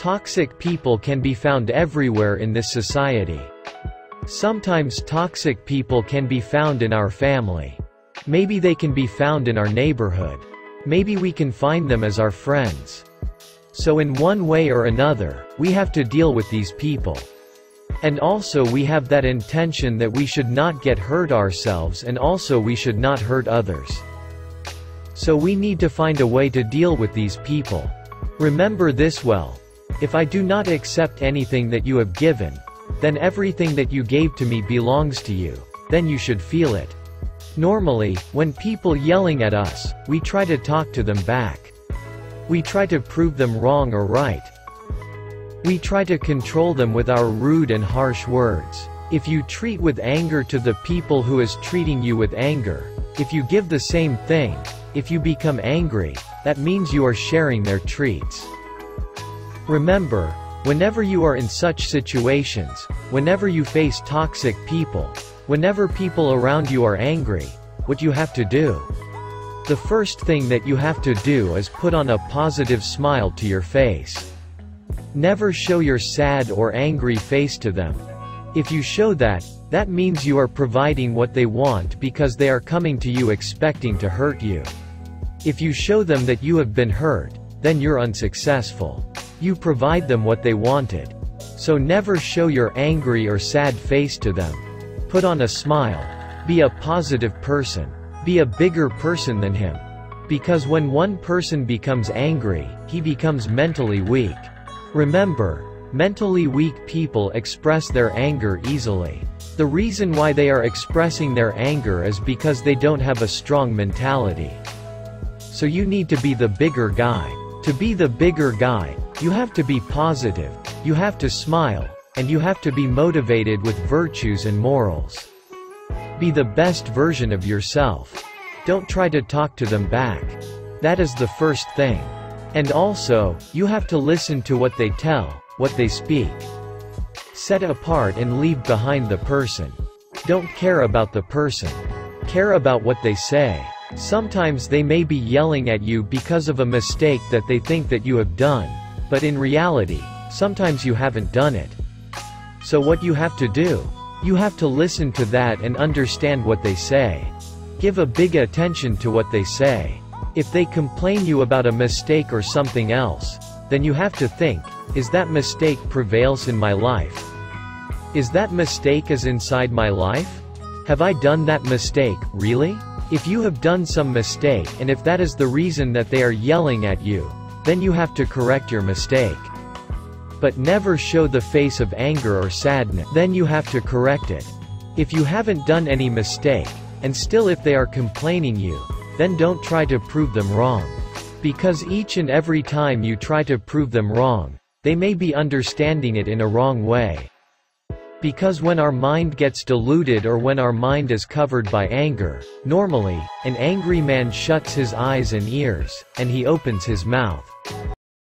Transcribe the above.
Toxic people can be found everywhere in this society. Sometimes toxic people can be found in our family. Maybe they can be found in our neighborhood. Maybe we can find them as our friends. So in one way or another, we have to deal with these people. And also we have that intention that we should not get hurt ourselves and also we should not hurt others. So we need to find a way to deal with these people. Remember this well. If I do not accept anything that you have given, then everything that you gave to me belongs to you, then you should feel it. Normally, when people yelling at us, we try to talk to them back. We try to prove them wrong or right. We try to control them with our rude and harsh words. If you treat with anger to the people who is treating you with anger, if you give the same thing, if you become angry, that means you are sharing their treats. Remember, whenever you are in such situations, whenever you face toxic people, Whenever people around you are angry, what you have to do? The first thing that you have to do is put on a positive smile to your face. Never show your sad or angry face to them. If you show that, that means you are providing what they want because they are coming to you expecting to hurt you. If you show them that you have been hurt, then you're unsuccessful. You provide them what they wanted. So never show your angry or sad face to them. Put on a smile. Be a positive person. Be a bigger person than him. Because when one person becomes angry, he becomes mentally weak. Remember, mentally weak people express their anger easily. The reason why they are expressing their anger is because they don't have a strong mentality. So you need to be the bigger guy. To be the bigger guy, you have to be positive, you have to smile, and you have to be motivated with virtues and morals. Be the best version of yourself. Don't try to talk to them back. That is the first thing. And also, you have to listen to what they tell, what they speak. Set apart and leave behind the person. Don't care about the person. Care about what they say. Sometimes they may be yelling at you because of a mistake that they think that you have done, but in reality, sometimes you haven't done it. So what you have to do? You have to listen to that and understand what they say. Give a big attention to what they say. If they complain you about a mistake or something else, then you have to think, is that mistake prevails in my life? Is that mistake is inside my life? Have I done that mistake, really? If you have done some mistake and if that is the reason that they are yelling at you, then you have to correct your mistake. But never show the face of anger or sadness. Then you have to correct it. If you haven't done any mistake, and still if they are complaining you, then don't try to prove them wrong. Because each and every time you try to prove them wrong, they may be understanding it in a wrong way. Because when our mind gets deluded or when our mind is covered by anger, normally, an angry man shuts his eyes and ears, and he opens his mouth.